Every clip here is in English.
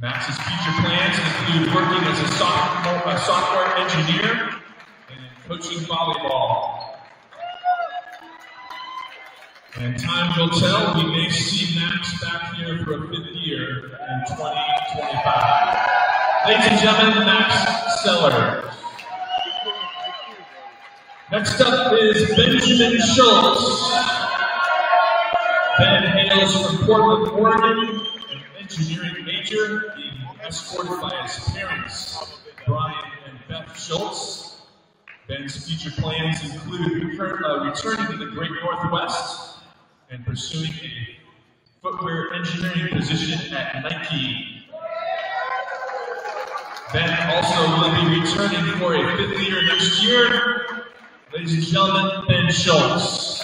Max's future plans include working as a software engineer and coaching volleyball. And time will tell, we may see Max back here for a fifth year in 2025. Ladies and gentlemen, Max Sellers. Next up is Benjamin Schultz. Ben hails from Portland, Oregon, engineering major, being escorted by his parents, Brian and Beth Schultz. Ben's future plans include uh, returning to the Great Northwest and pursuing a footwear engineering position at Nike. Ben also will be returning for a fifth year next year Ladies and gentlemen, Ben Schultz.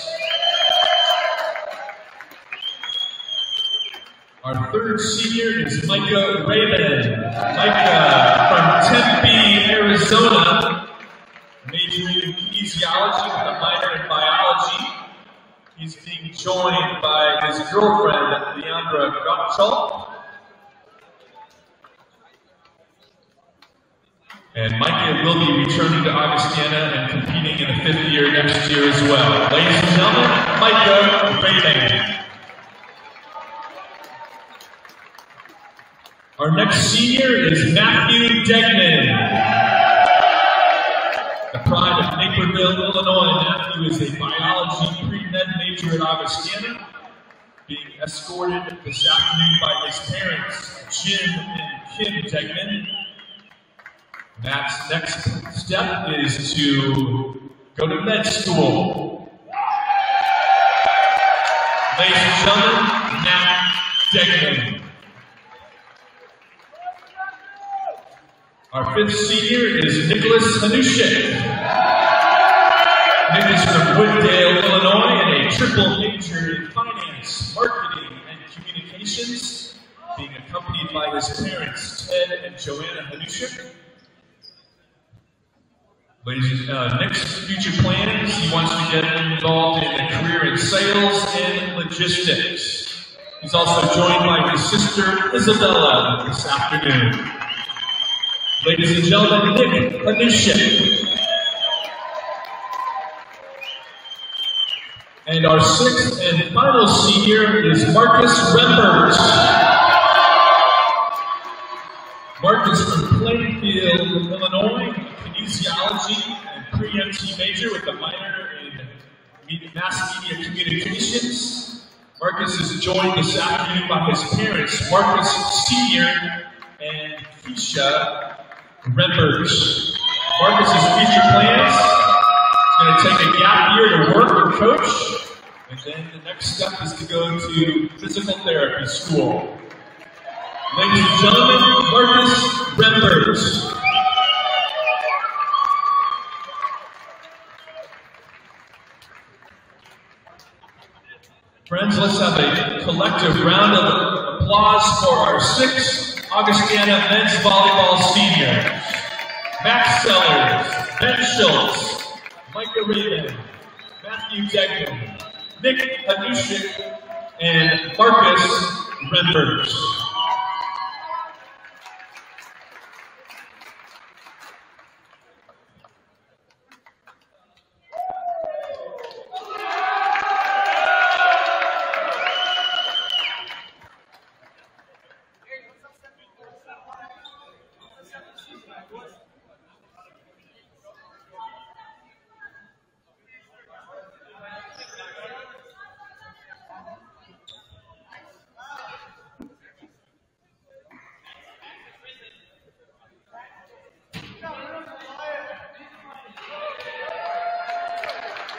Our third senior is Micah Raven. Micah from Tempe, Arizona, majoring in kinesiology with a minor in biology. He's being joined by his girlfriend, Leandra Gottschalk, And Micah will be returning to Augustana and competing in the fifth year next year as well. Ladies and gentlemen, Micah Raymond. Our next senior is Matthew Degnan. The pride of Naperville, Illinois. Matthew is a biology pre-med major at Augustana, being escorted this afternoon by his parents, Jim and Kim Degnan. Matt's next step is to go to med school. Ladies and gentlemen, Matt Degnan. Our fifth senior is Nicholas Hanushek. Nick is from Wooddale, Illinois, and a triple major in finance, marketing, and communications, being accompanied by his parents, Ted and Joanna Hanushek. Ladies, uh, next future plans, he wants to get involved in a career in sales and logistics. He's also joined by his sister Isabella this afternoon. Ladies and gentlemen, Nick Hanushek. And our sixth and final senior is Marcus Rembert. Marcus from Plainfield, Illinois, kinesiology and pre-MT major with a minor in mass media communications. Marcus is joined this afternoon by his parents, Marcus Sr. and Keisha Rembers. Marcus's future plans He's going to take a gap year to work and coach, and then the next step is to go to physical therapy school. Ladies and gentlemen, Marcus Rembers. Friends, let's have a collective round of applause for our six Augustana men's volleyball seniors. Max Sellers, Ben Schultz, Micah Raven, Matthew Degnan, Nick Hanushek, and Marcus Rembers.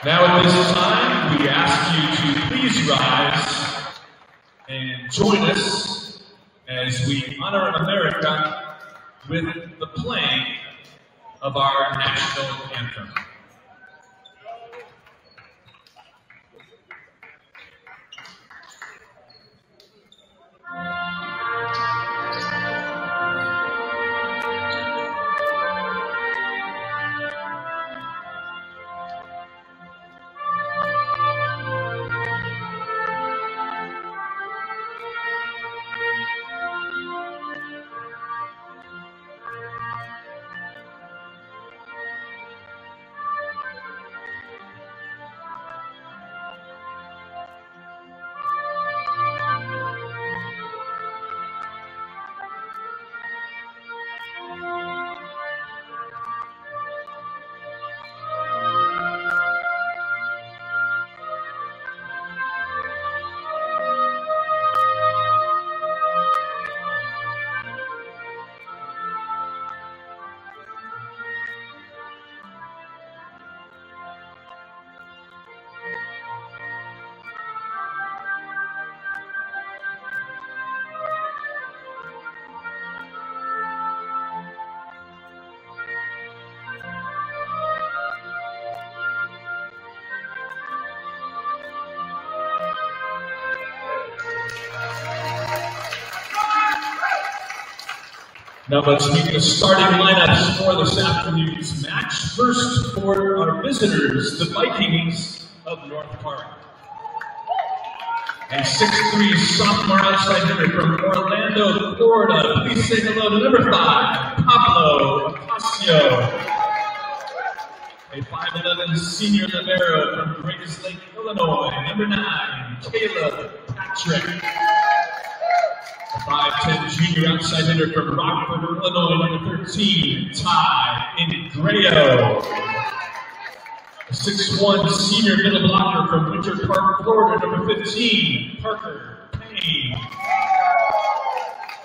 Now at this time, we ask you to please rise and join us as we with the playing of our national anthem. Now let's meet the starting lineups for this afternoon's match. First, for our visitors, the Vikings of North Park. A 6'3 sophomore outside hitter from Orlando, Florida. Please say hello to number five, Pablo Ocasio. A 5'11 senior libero from Grayslake, Illinois. Number nine, Caleb Patrick. 5'10 junior outside hitter from Rockford, Illinois, number 13, Ty Ingrao. A 6'1 senior middle blocker from Winter Park, Florida, number 15, Parker Payne.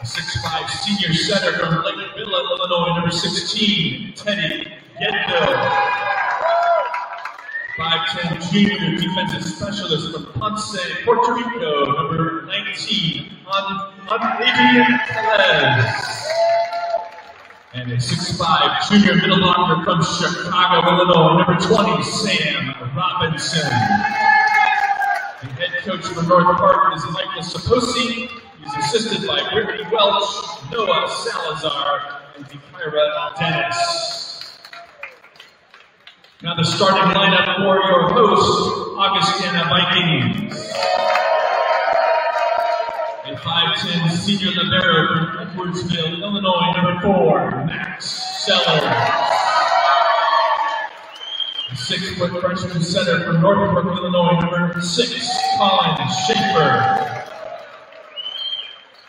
A 6'5 senior setter from Lake Villa, Illinois, number 16, Teddy Gendo. 5'10 junior defensive specialist from Ponce, Puerto Rico, number 19, Adrian Perez. And a 6'5 junior middle blocker from Chicago, Illinois, number 20, Sam Robinson. The head coach for North Park is Michael Saposi. He's assisted by Brittany Welch, Noah Salazar, and Kyra Dennis. Now the starting lineup for your host, Augustana Vikings. A 5'10 senior libero from Edwardsville, Illinois, number four, Max Seller. A six-foot freshman setter from Northbrook, Illinois, number six, Colin Schaefer.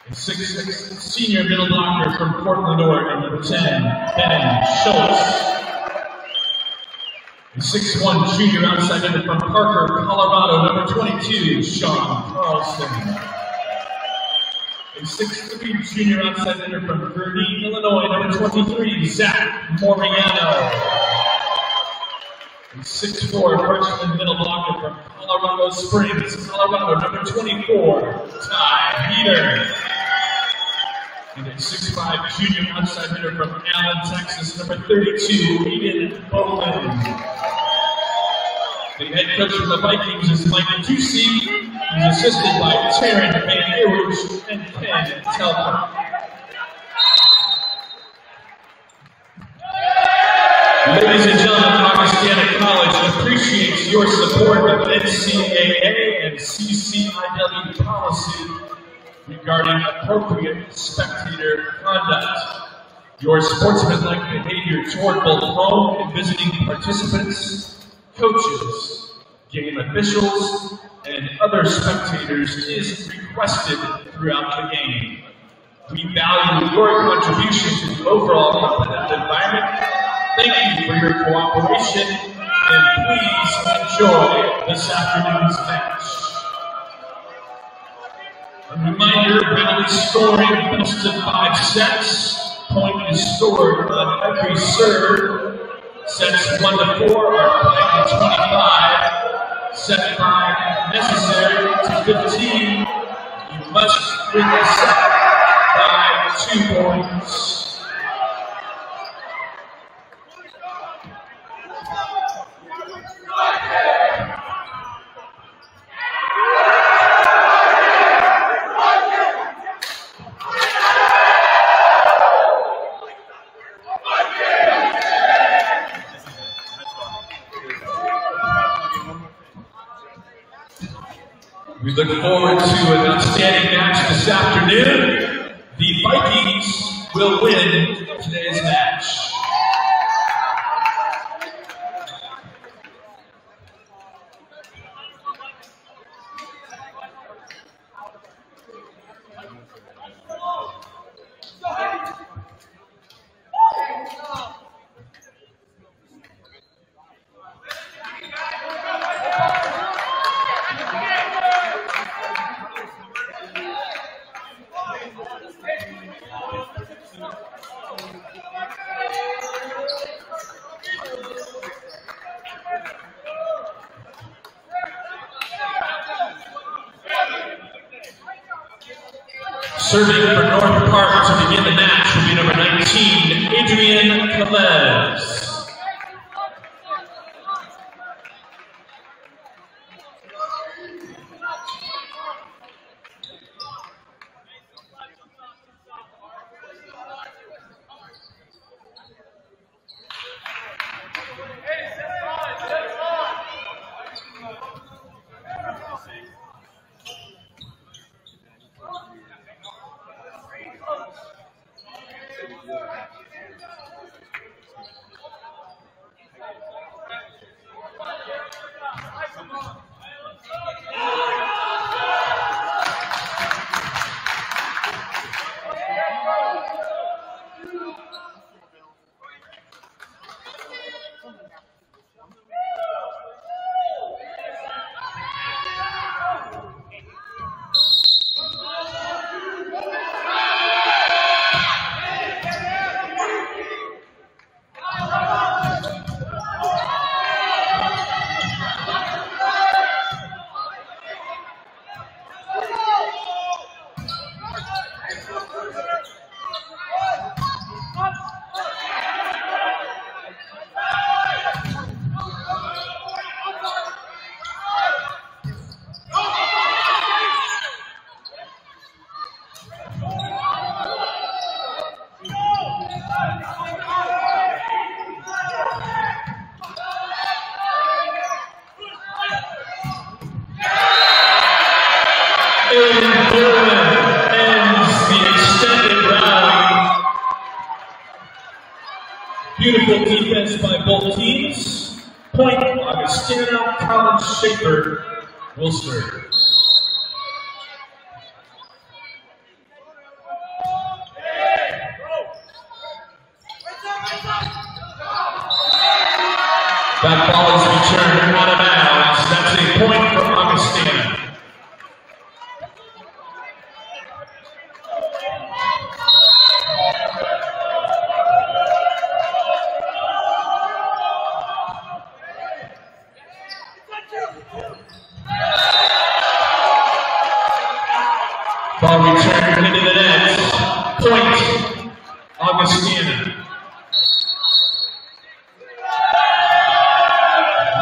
A six-six senior middle blocker from Portland, Oregon, number 10, Ben Schultz. A 6'1 junior outside hitter from Parker, Colorado, number 22, Sean Carlson. A 6'3 junior outside hitter from Verdine, Illinois, number 23, Zach Moriano. A 6'4 freshman middle blocker from Colorado Springs, Colorado, number 24, Ty Peter. And a 6'5 junior outside hitter from Allen, Texas, number 32, Eden Bowman. The head coach of the Vikings is Mike Ducey. He's assisted by Taryn Van Eruch and Ken Telfer. Ladies and gentlemen, Augustana College appreciates your support of NCAA and CCIW policy regarding appropriate spectator conduct. Your sportsmanlike behavior toward both home and visiting participants coaches, game officials, and other spectators is requested throughout the game. We value your contribution to the overall competitive environment. Thank you for your cooperation, and please enjoy this afternoon's match. A reminder, Rally scoring best of five sets. Point is scored on every serve Sets 1 to 4 are playing to 25. Set 5 necessary to 15. You must win the set by 2 points. Look forward to an outstanding match this afternoon. The Vikings will win today's match. Serving for North Park to begin the match will be number 19, Adrian Calez.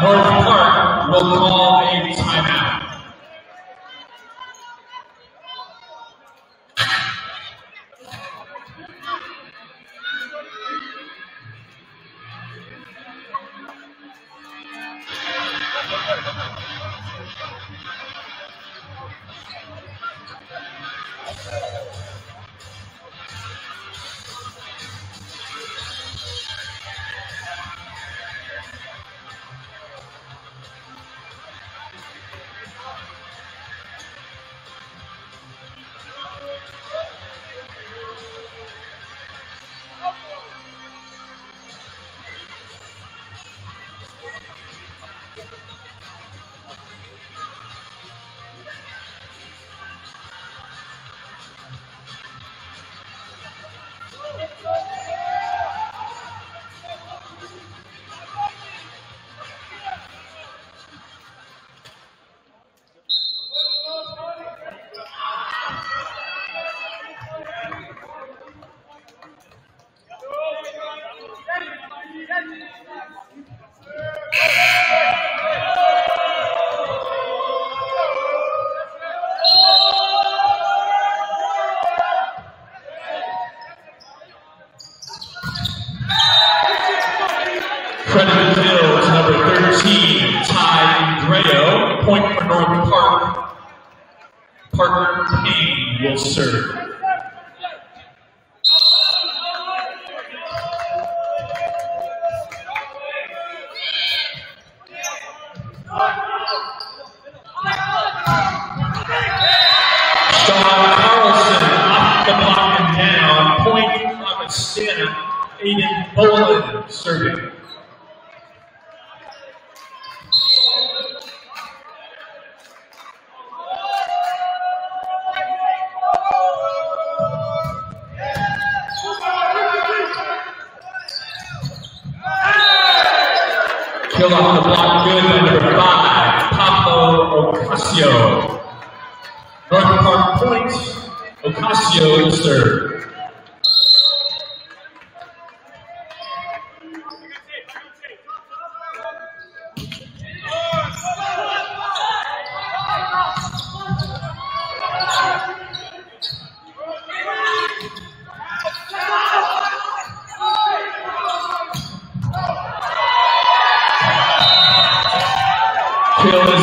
North Park will call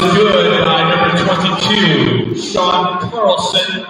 understood by number 22, Sean Carlson,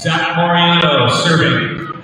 Zach Moriano serving.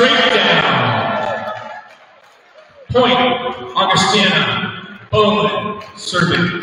straight down. Point, Augustana. Bowman, serving.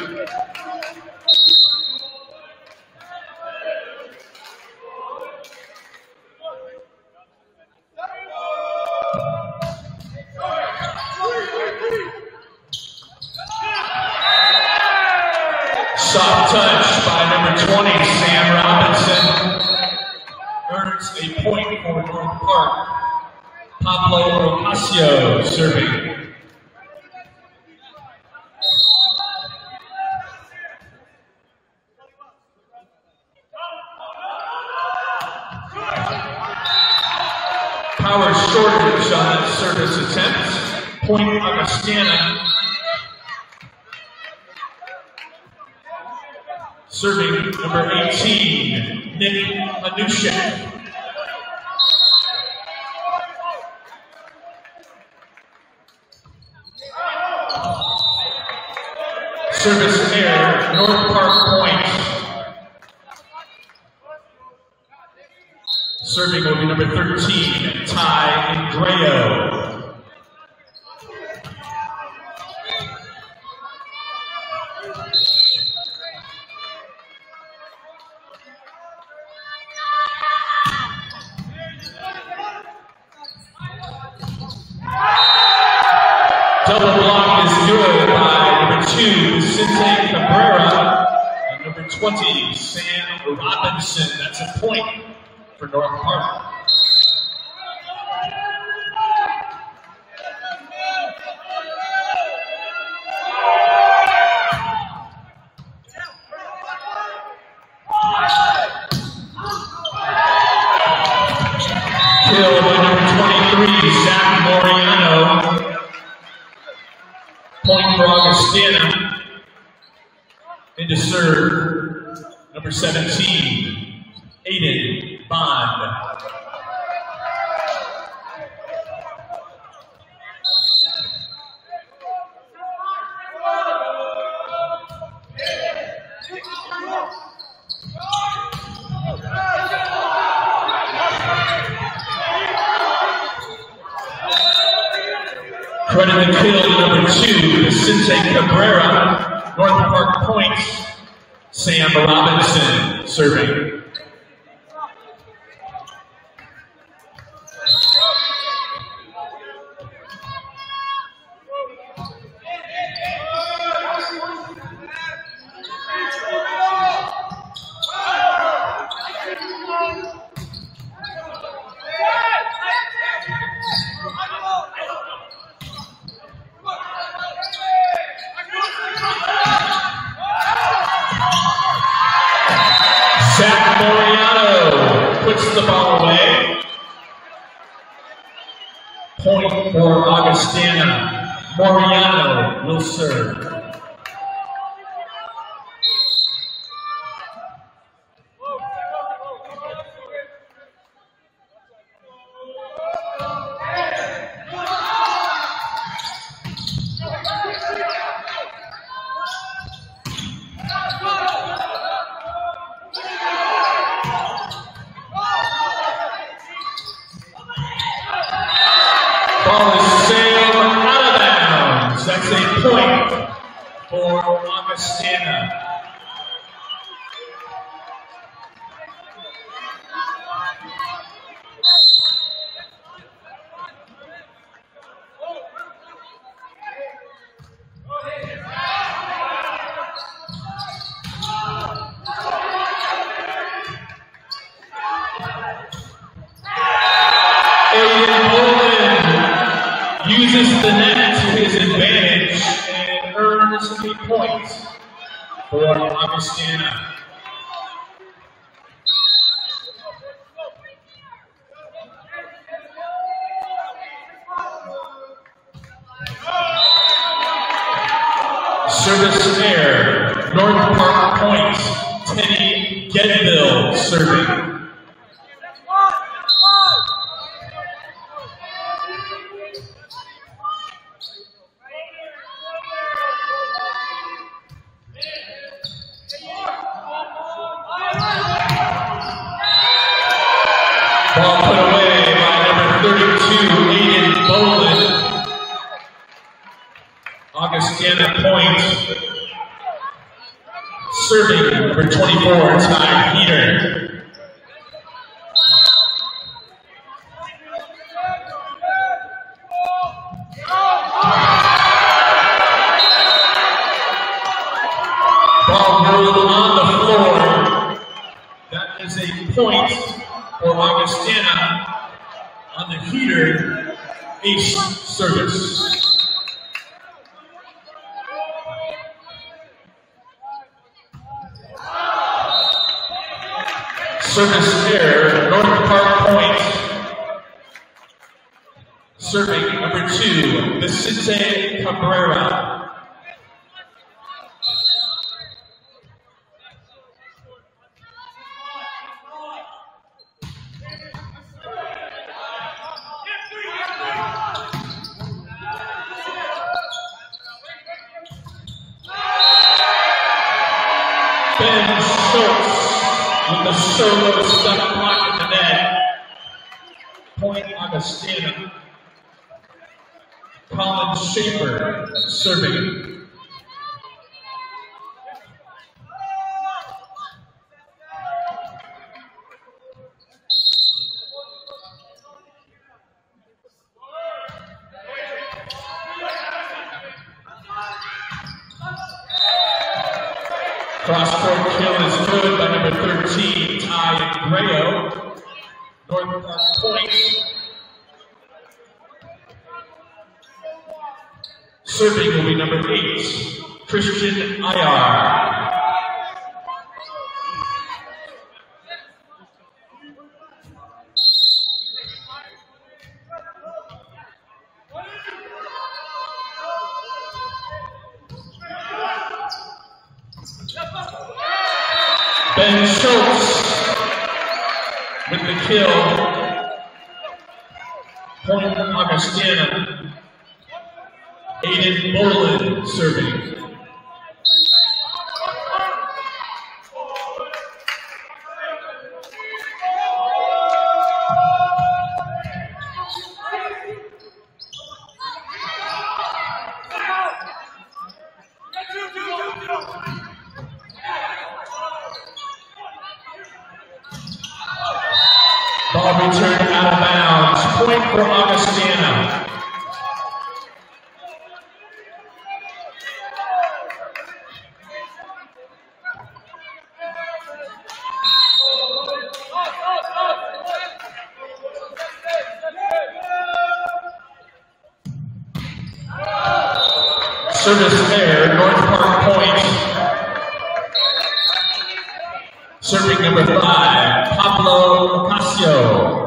Running midfield, number two, Vicente Cabrera. North Park points, Sam Robinson serving. points for Augustana on the heater ace service. Service there, North Park Point. Serving number five, Pablo Casio.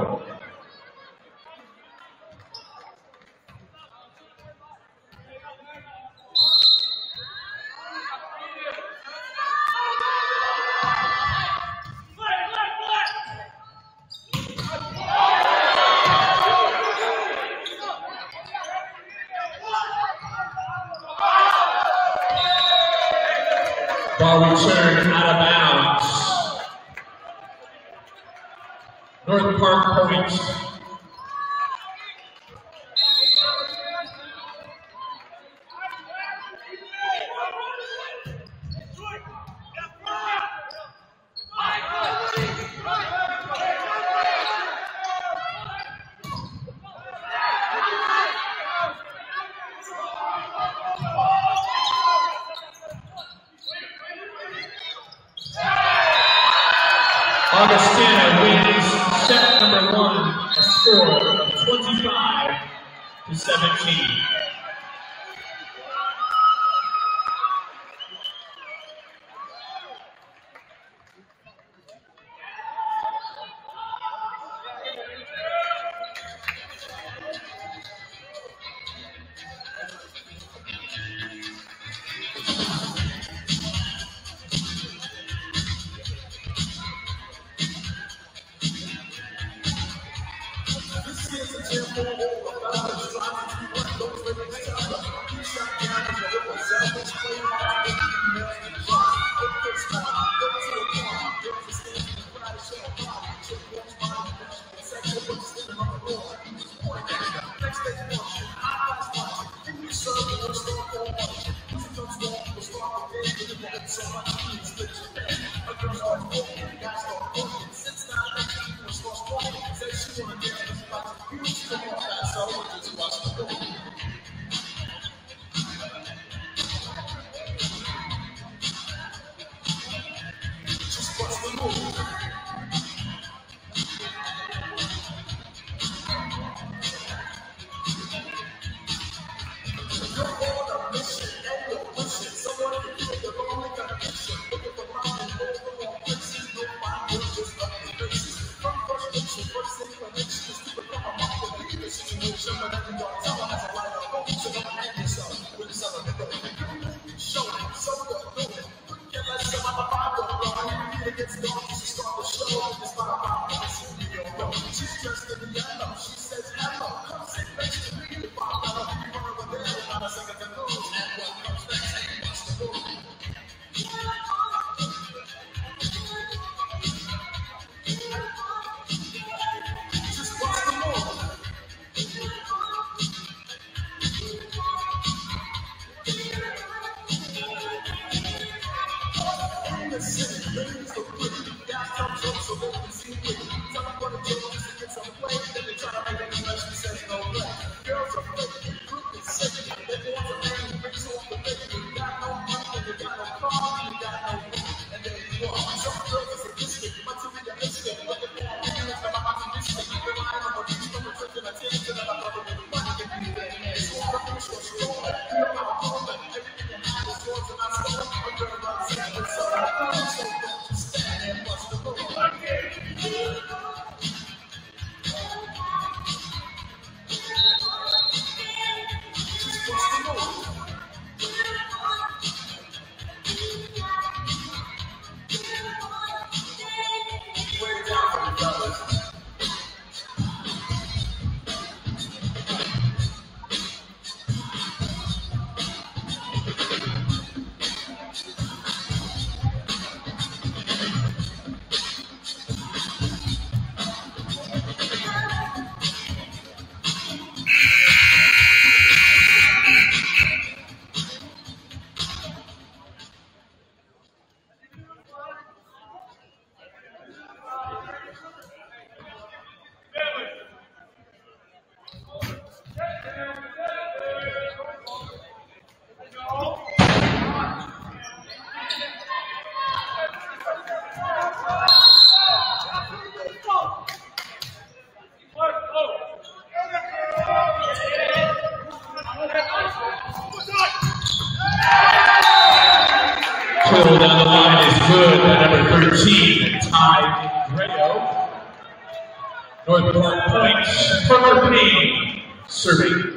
North Park points for our team serving.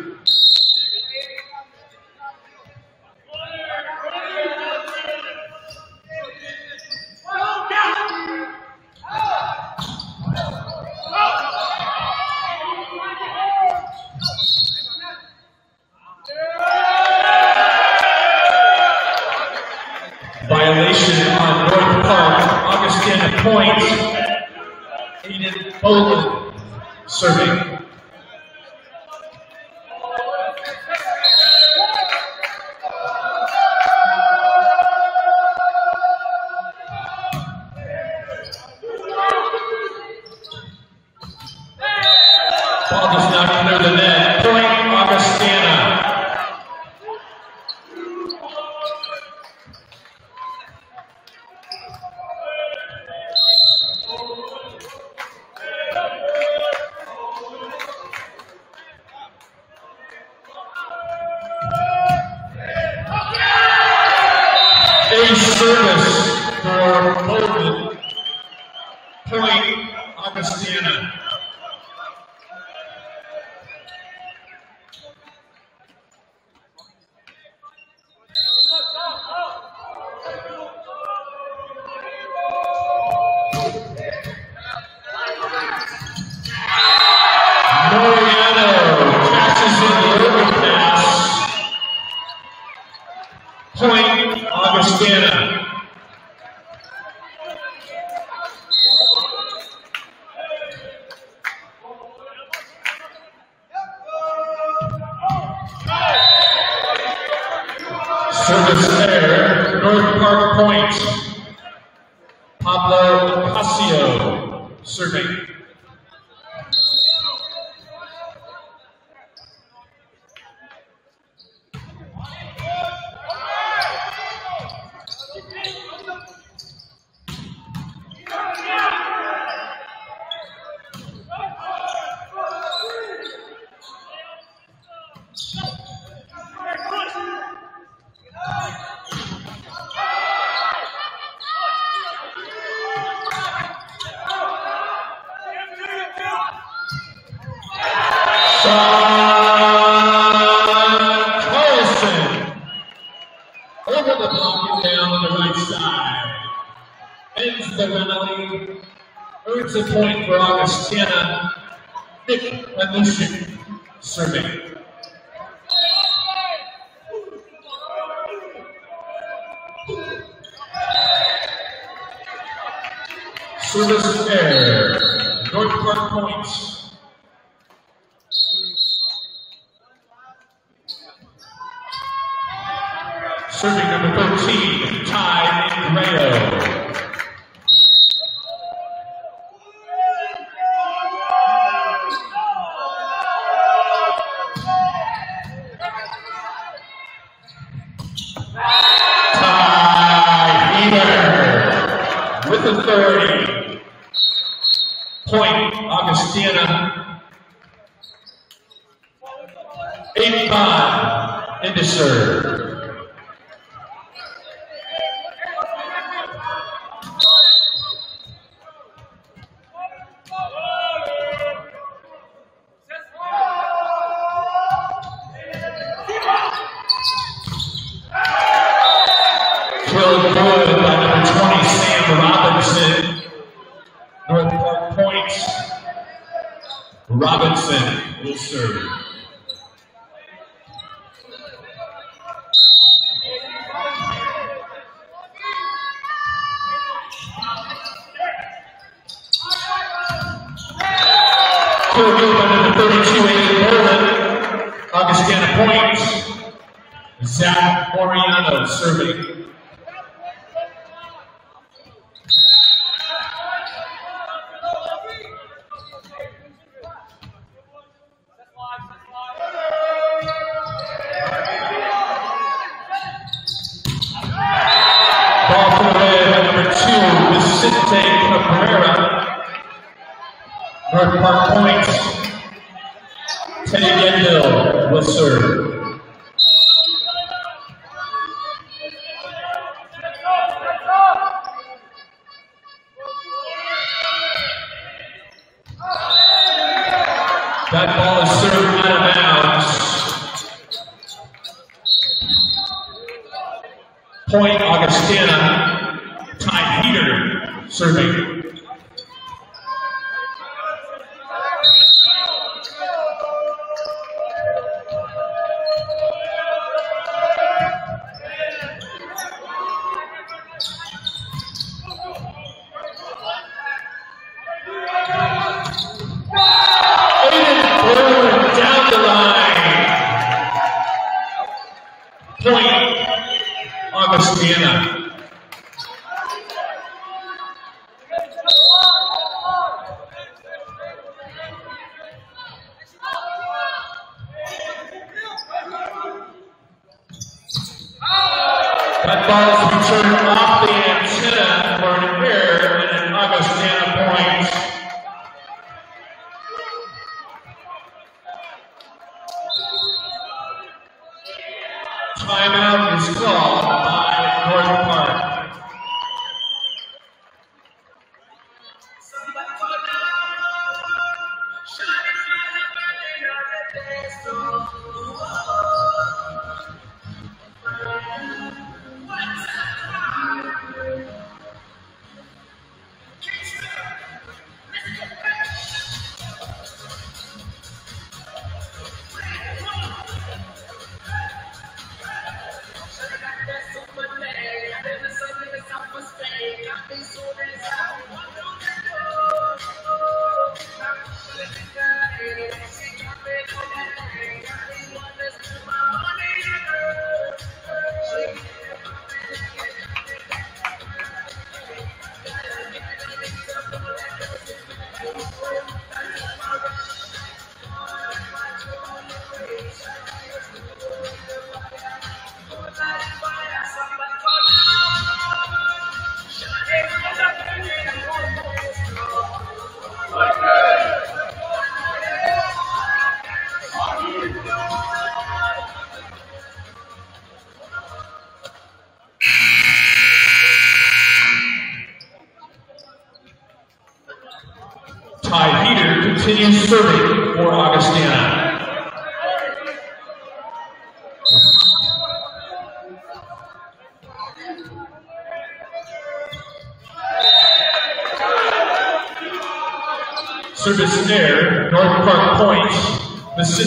wins the rally, earns a point for Augustana, Nick Revolution Survey. Service Air. North Park points. Serving number 13, Ty Rayo.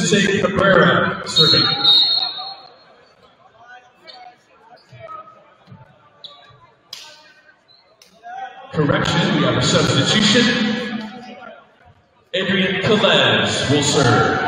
Vicente Cabrera serving. Correction, we have a substitution. Adrian Calez will serve.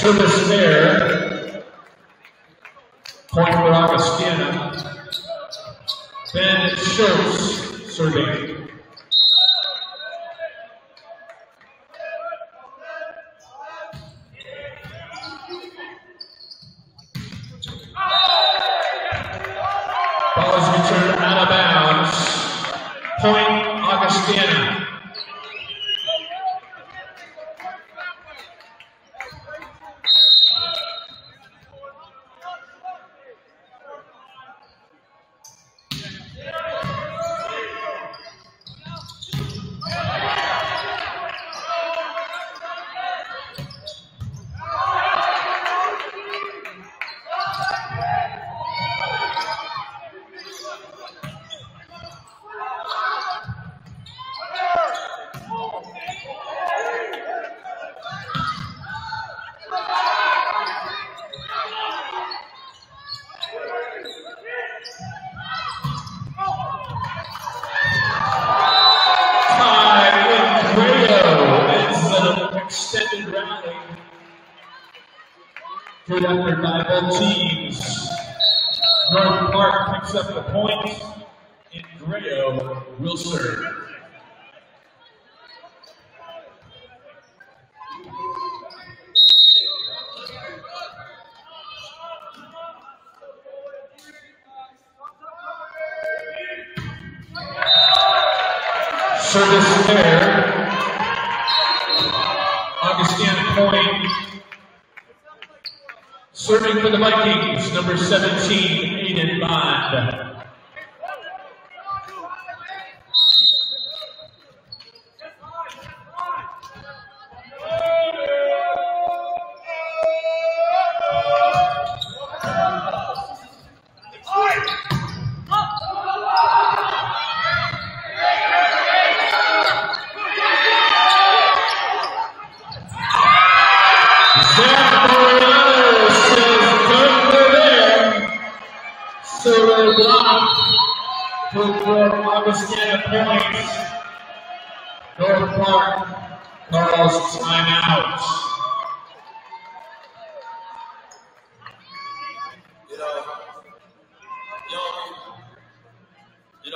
Service fair. Point Baragas Ben Schultz serving.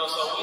Credit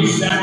23,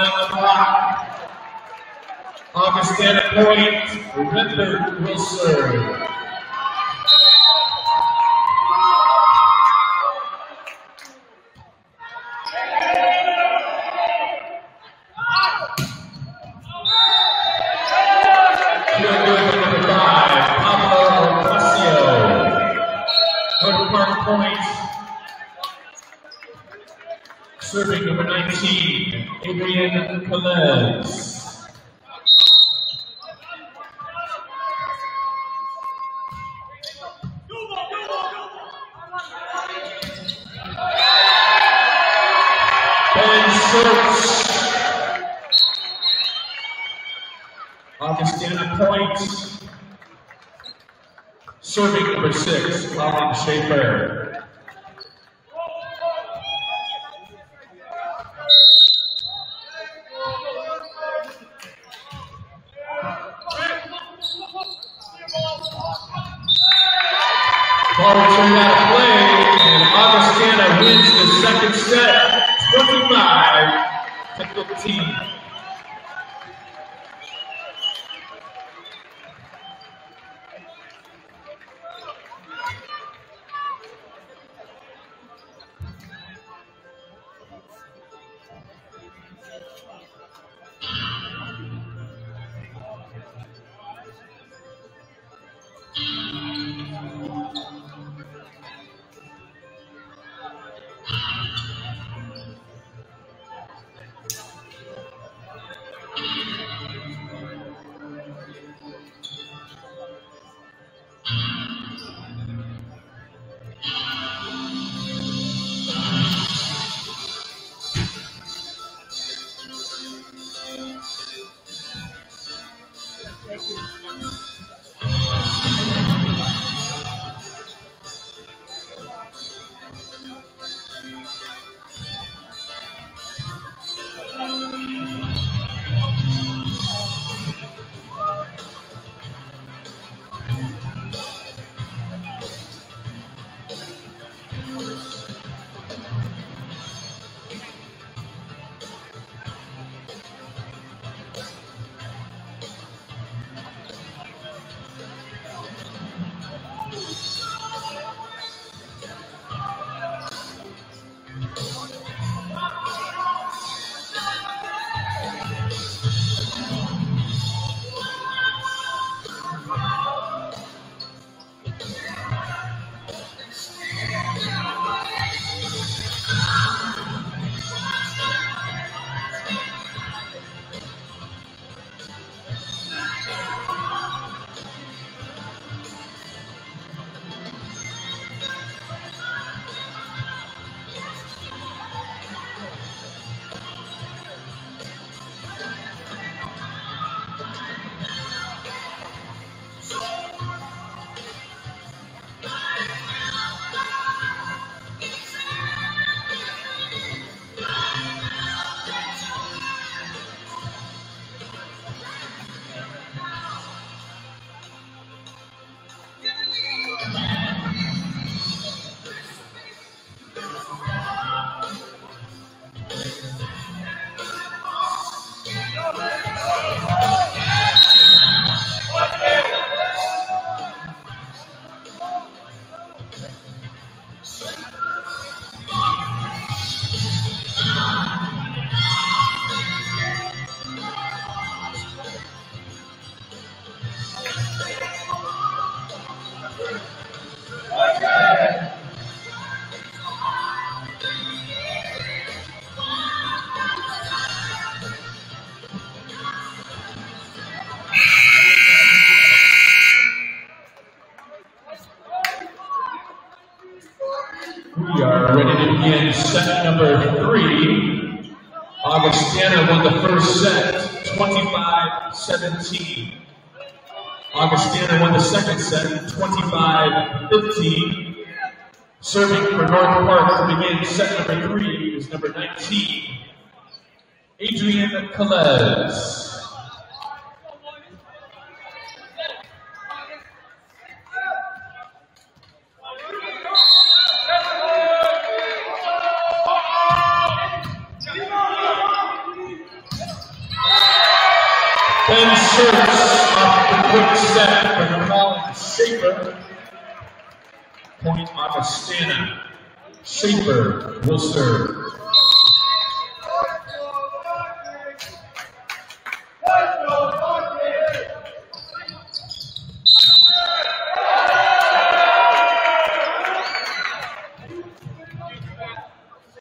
11 o'clock. Augustana point, Ritter will serve. Hutchinson, 25-15. Serving for North Park to begin set number three is number 19, Adrian Calez. Schaefer will serve.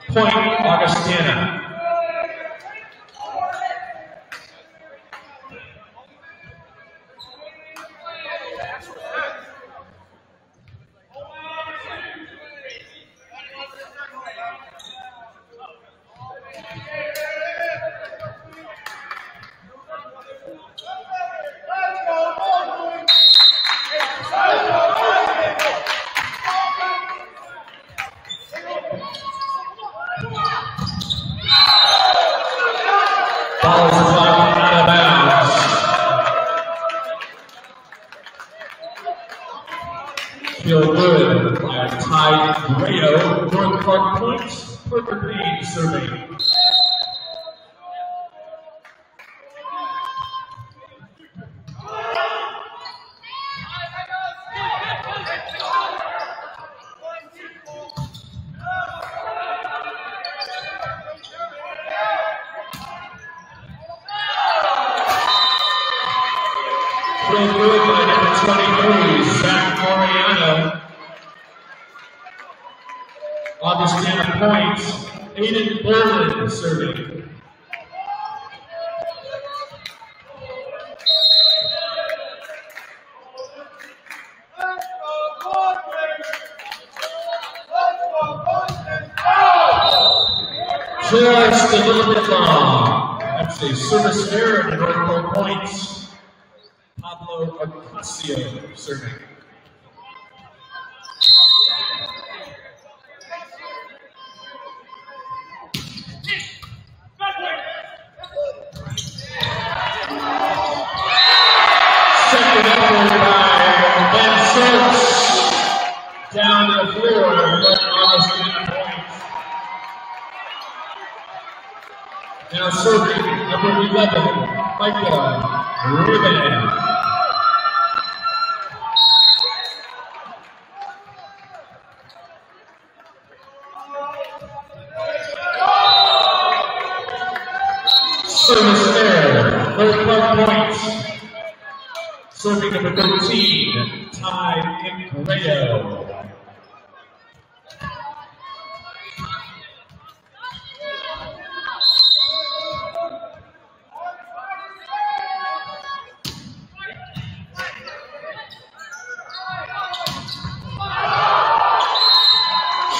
Point Augustana.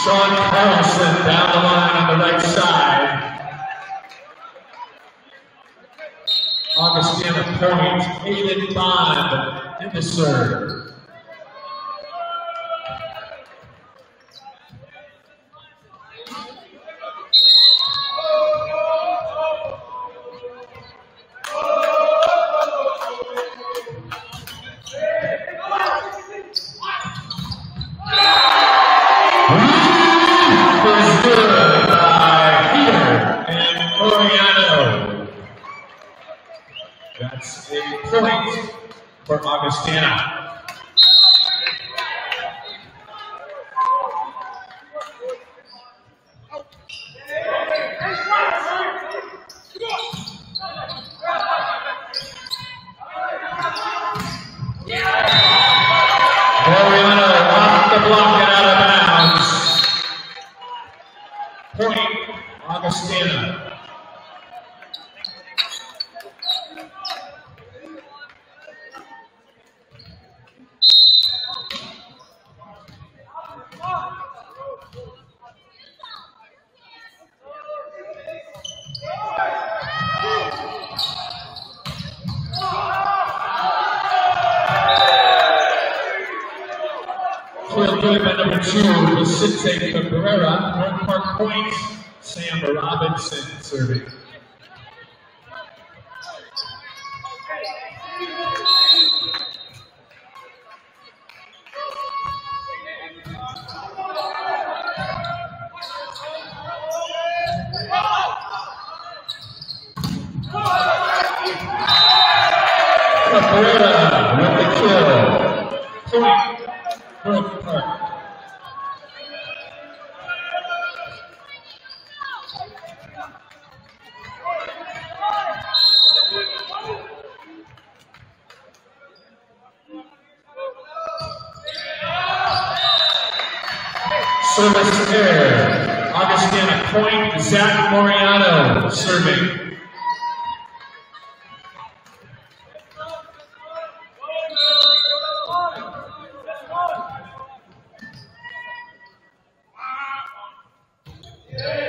Sean Carlson down the line on the right side. Augustana Point, Aiden Bond in the serve. Ace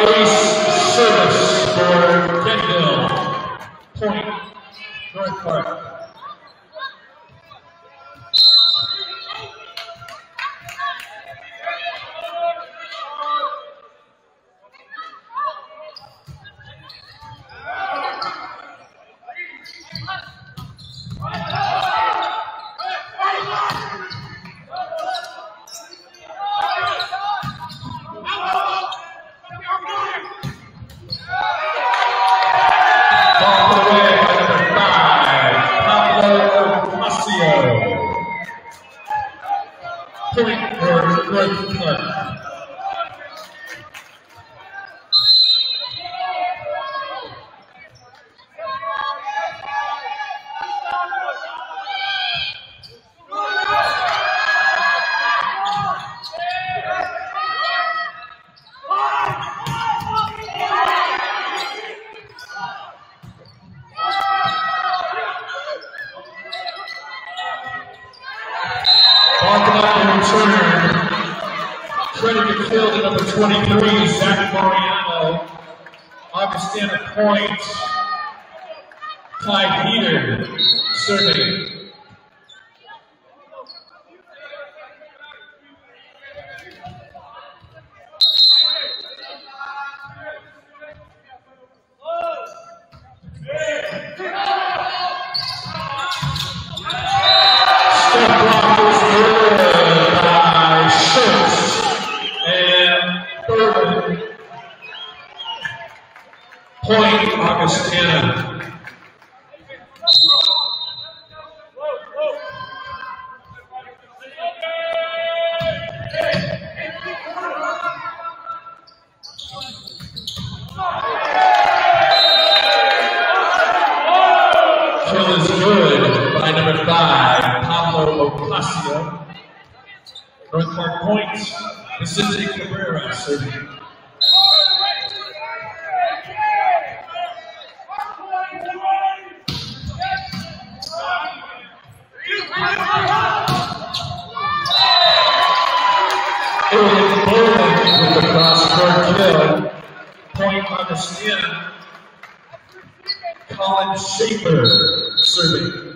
Ace service for Kenville. Point, North Park. Colin Schaefer serving.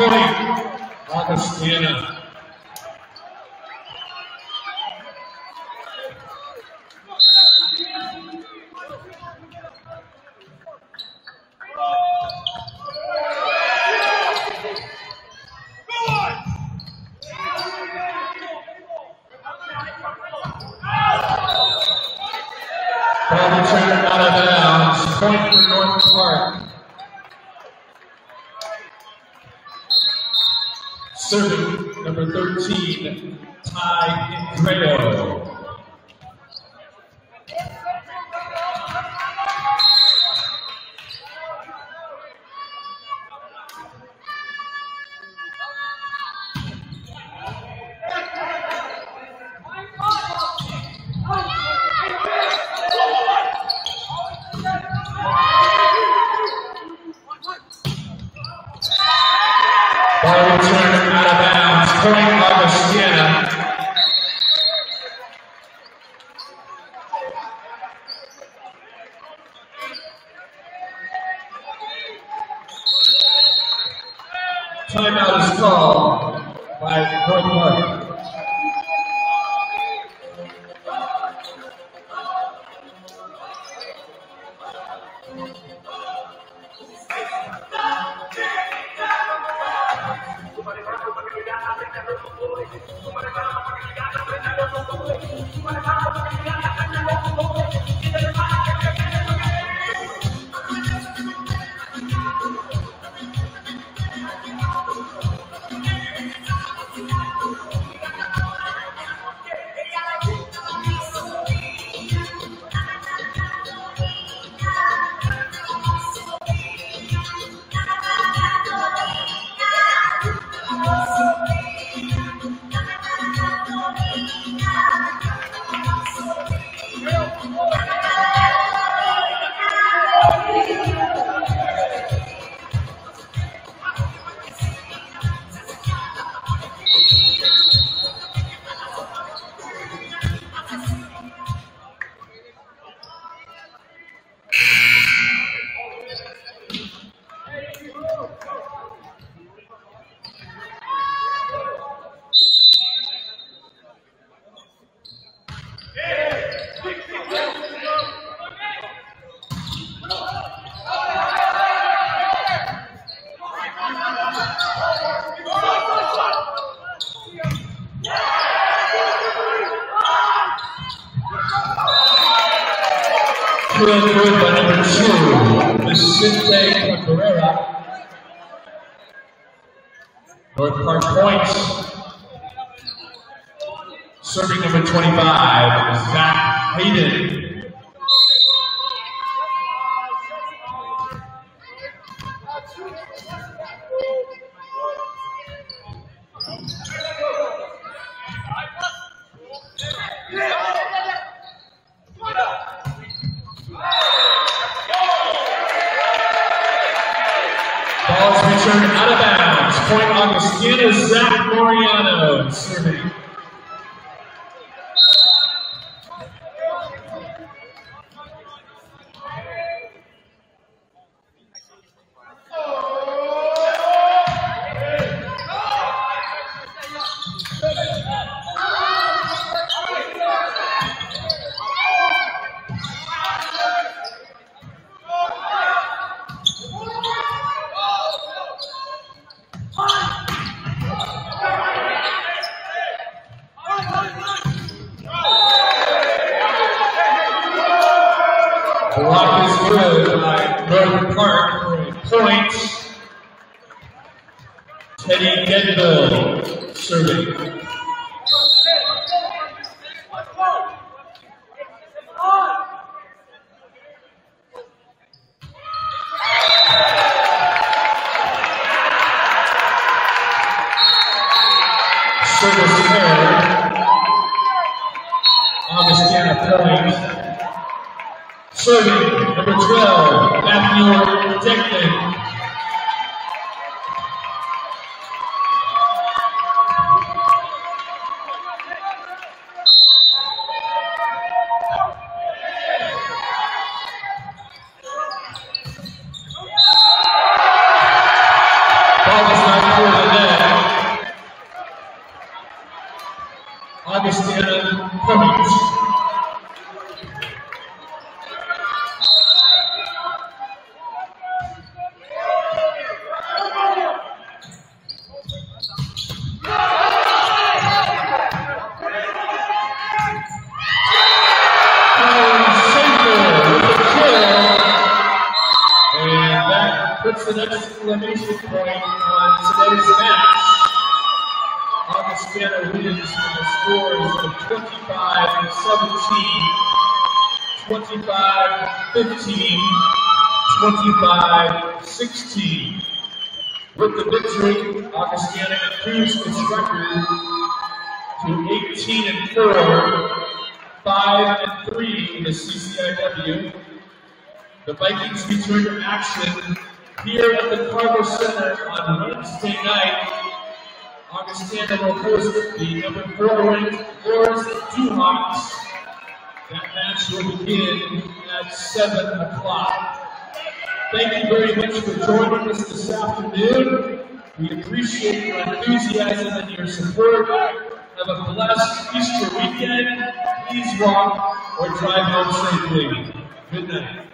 Cody, Marcus Vienna. through by number two, Vicente Carrera. North Park points. Serving number 25, Zach Hayden. marks uh, the next exclamation point on today's match. Augustana wins by scores of 25-17, 25-15, 25-16. With the victory, Augustana improves its record to 18 and 4, 5 and 3 in the CCIW. The Vikings return to action here at the Carver Center on Wednesday night. Augustana will host the number four ranked Loras Duhawks. That match will begin at 7 o'clock. Thank you very much for joining us this afternoon. We appreciate your enthusiasm and your support. Have a blessed Easter weekend. Please walk or drive home safely. Good night.